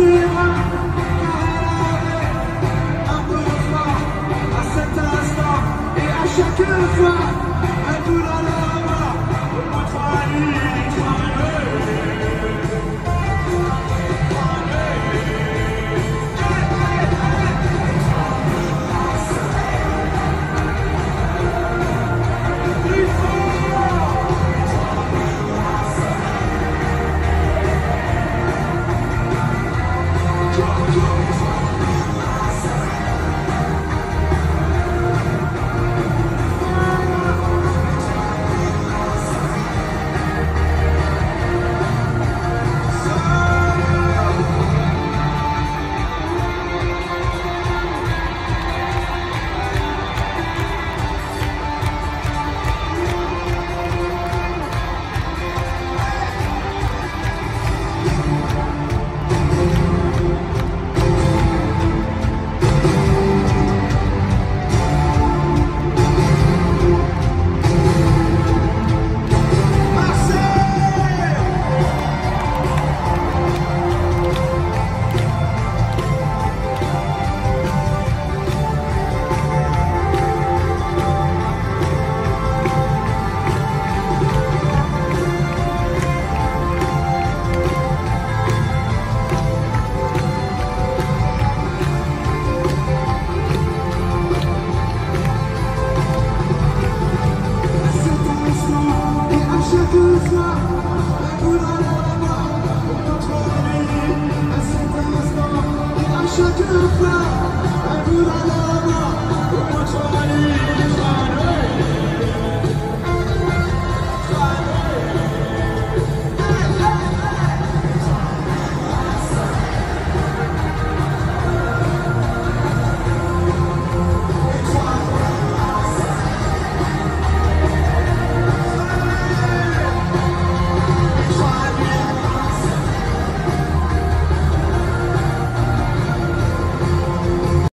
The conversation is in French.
à cet instant et à chaque fois